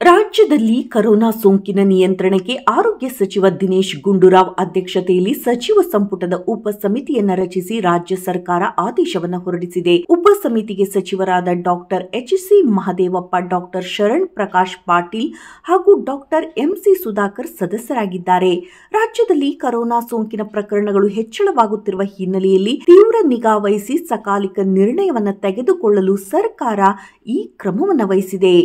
ರಾಜ್ಯದಲ್ಲಿ ಕರೋನಾ ಸೋಂಕಿನ ನಿಯಂತ್ರಣಕ್ಕೆ ಆರೋಗ್ಯ ಸಚಿವ ದಿನೇಶ್ ಗುಂಡೂರಾವ್ ಅಧ್ಯಕ್ಷತೆಯಲ್ಲಿ ಸಚಿವ ಸಂಪುಟದ ಉಪ ಸಮಿತಿಯನ್ನ ರಚಿಸಿ ರಾಜ್ಯ ಸರ್ಕಾರ ಆದೇಶವನ್ನು ಹೊರಡಿಸಿದೆ. ಉಪ ಸಮಿತಿಗೆ ಸಚಿವರಾದ doctor H C Mahadevappa, doctor Sharan Prakash Patil ಹಾಗೂ ಡಾಕ್ಟರ್ ಎಂಸಿ ಸುಧಾಕರ್ ಸದಸ್ಯರಾಗಿದ್ದಾರೆ. ರಾಜ್ಯದಲ್ಲಿ ಕರೋನಾ ಸೋಂಕಿನ ಪ್ರಕರಣಗಳು ಹೆಚ್ಚಳವಾಗುತ್ತಿರುವ ಹಿನ್ನೆಲೆಯಲ್ಲಿ ತೀವ್ರ ನಿಗಾ ವಹಿಸಿ ಸಕಾಲಿಕ ನಿರ್ಣಯವನ್ನು ತೆಗೆದುಕೊಳ್ಳಲು ಸರ್ಕಾರ ಈ ಕ್ರಮವನ್ನು ವಹಿಸಿದೆ.